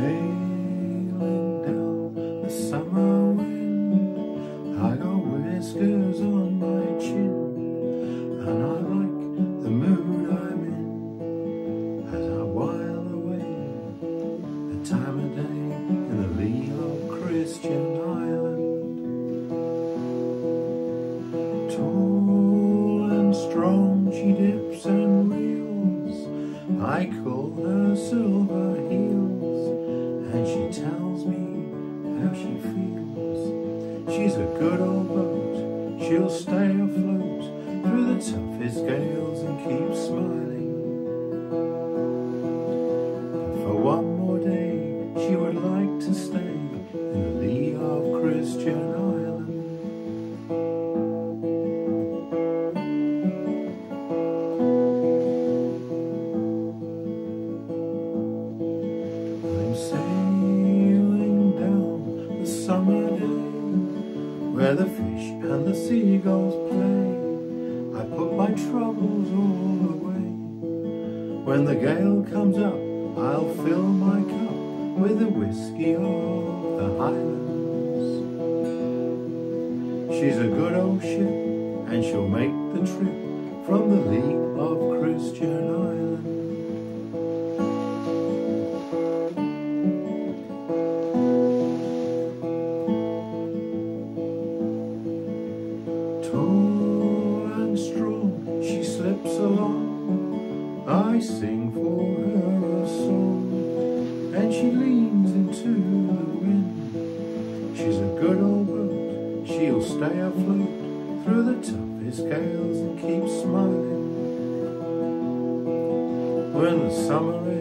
Sailing down the summer wind. I got whiskers on my chin And I like the mood I'm in. As I while away The time of day in the lee of Christian Island. Tall and strong she dips and reels. I call her silver heel tells me how she feels. She's a good old boat, she'll stay afloat through the toughest gales and keep smiling. For one more day, she would like to stay in the lee of Christian Island. I'm sad. Where the fish and the seagulls play. I put my troubles all away. When the gale comes up, I'll fill my cup with the whiskey of the Highlands. She's a good old ship, and she'll make the trip from the lee of Christian Island. Tall and strong, she slips along. I sing for her a song, and she leans into the wind. She's a good old boat, she'll stay afloat through the toughest gales and keep smiling. When the summer